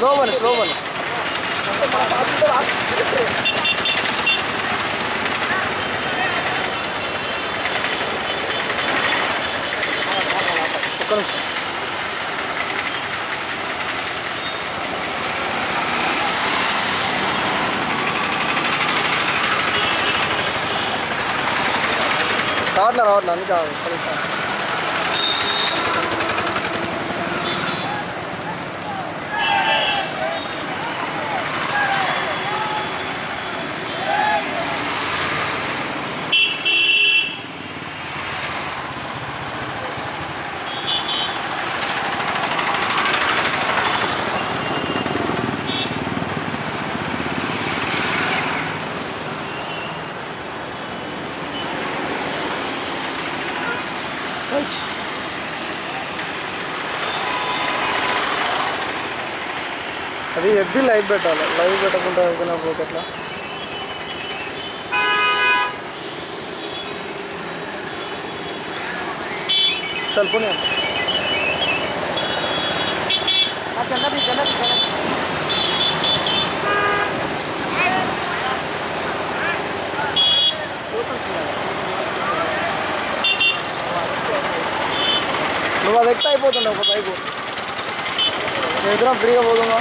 Slow बन slow बन करो రావట్లే రావట్లే అందుకే రైట్ అది ఎఫ్బి లైవ్ పెట్టాలి లైవ్ పెట్టకుండా ఏదైనా పోతే ఎట్లా చల్ పోనీ అయిపోతుండే ఒక బైక్ నేను ఇద్దరం ఫ్రీగా పోతుందా?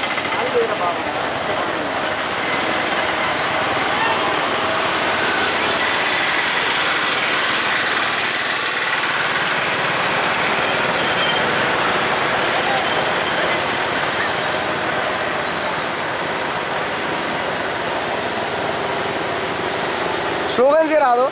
స్లోగన్స్ రాదు?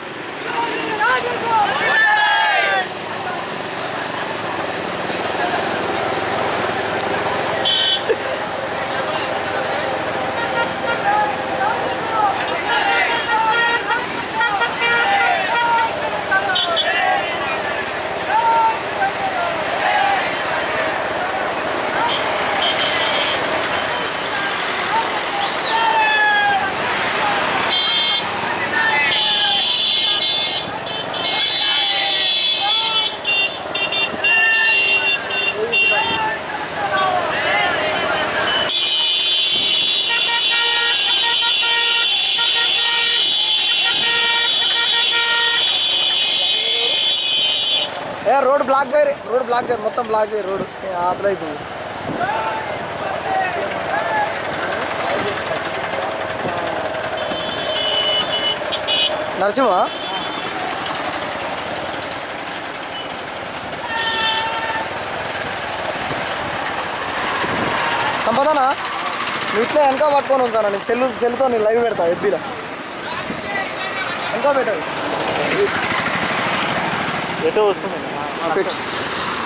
రోడ్ బ్లాక్ చేయరు. రోడ్ బ్లాక్ చేయరు. మొత్తం బ్లాక్ చేయరు రోడ్. అట్లా నరసింహ? సంపదనా? ఇట్లా వెనక పట్టుకొని ఉంటాను? నేను సెల్ సెల్తో నేను లైవ్ పెడతా ఎబ్బీలో వెనక పెట్టాలి. এটাও শুনে না